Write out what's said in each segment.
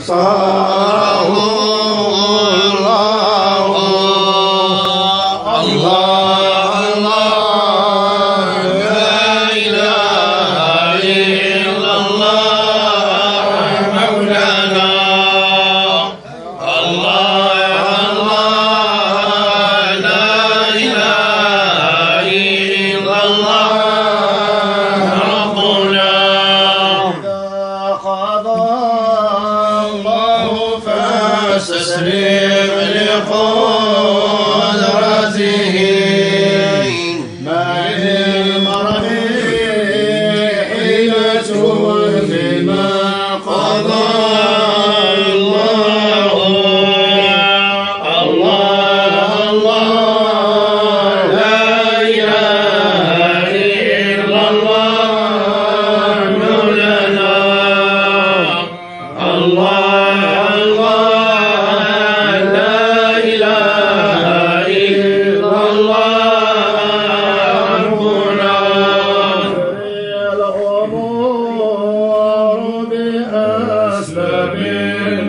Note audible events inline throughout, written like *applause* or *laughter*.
सहा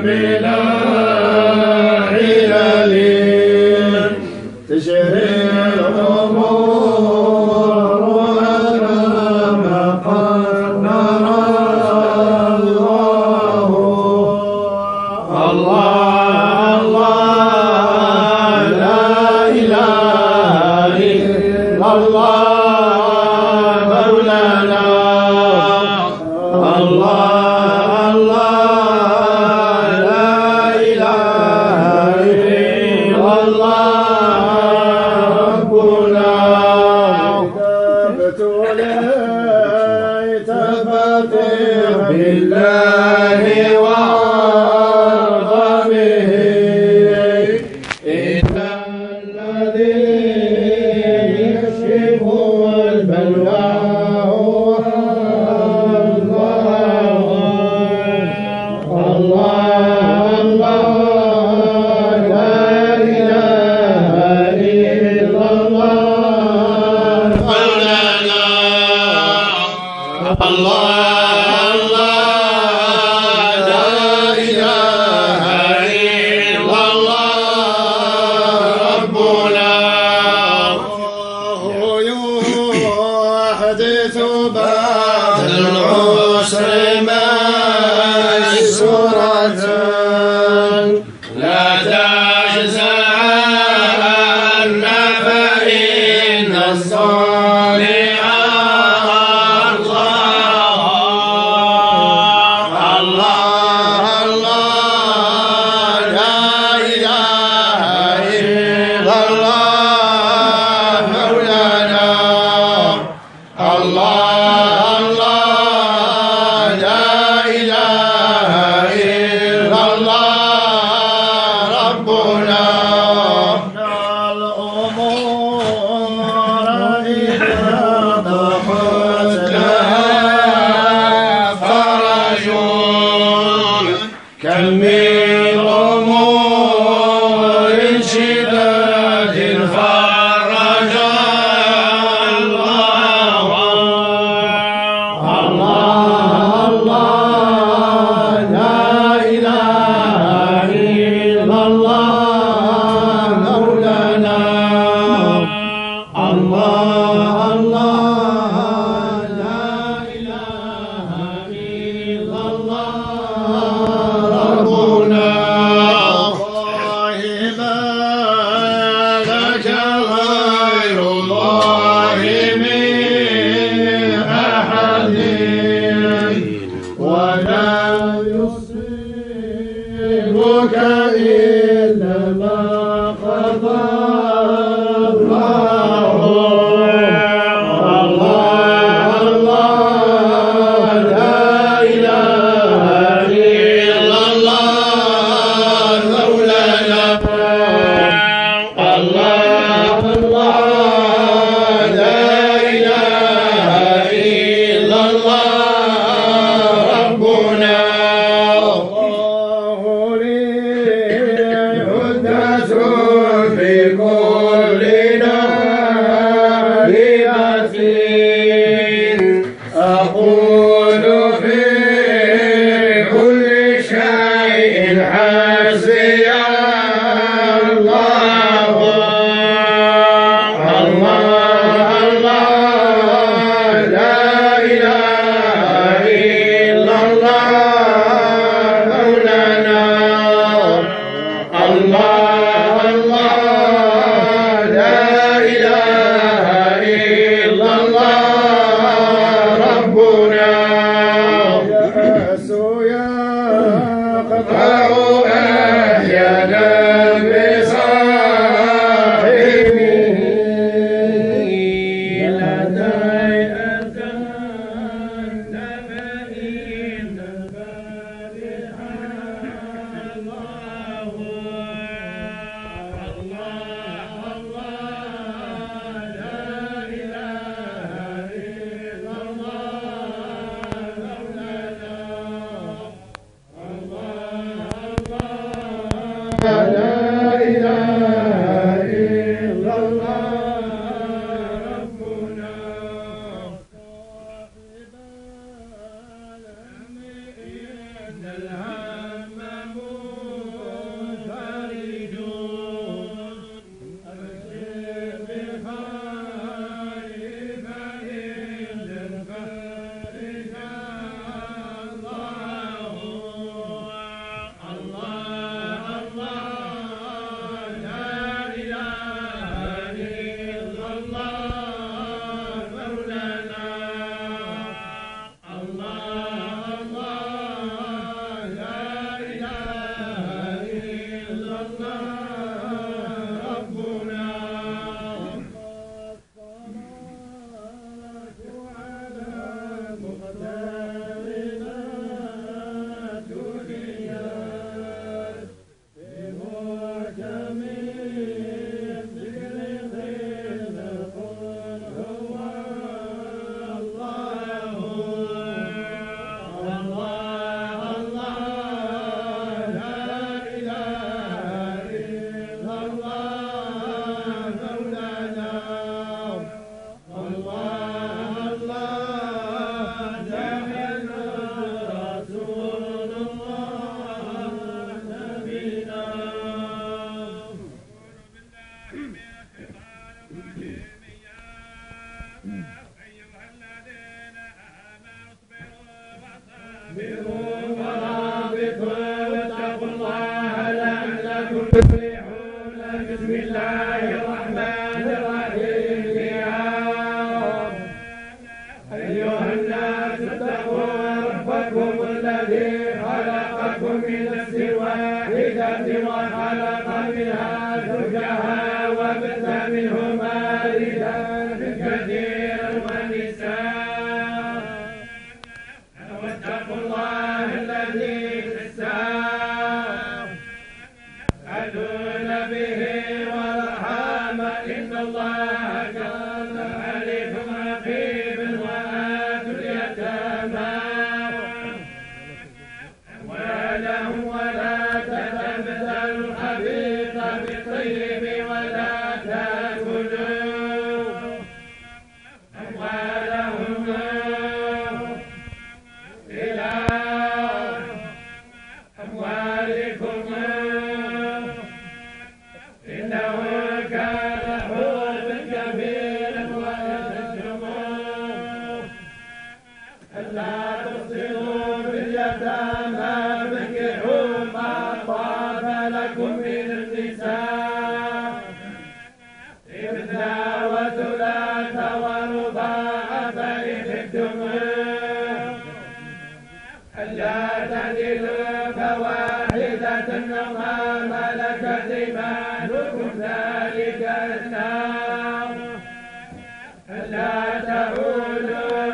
Mela. فتوليت *laughs* فطير بالله. وعلى الله الله لا إله إلا الله ربنا. الأمور إذا ضحت لها فرج كم Okay. Yeah, yeah. بسم الله الرحمن الرحيم يا أيها الناس اتقوا ربكم الذي خلقكم من التمام ألا تجد فواحدة ما ملكت إيمانكم ذلك النار. ألا تعود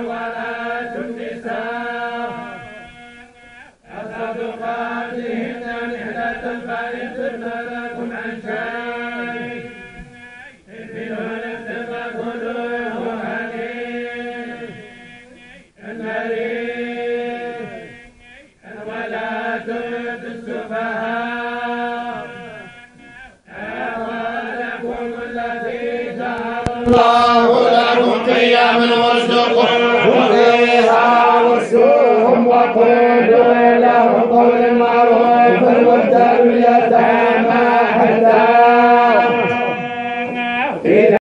وآتوا النساء أصدقاتهن نحلة فإن الله لكم قياما وارزقهم وقيها واسلوهم وقولوا لهم قولا معروفا وابتلوا اليتامى حتى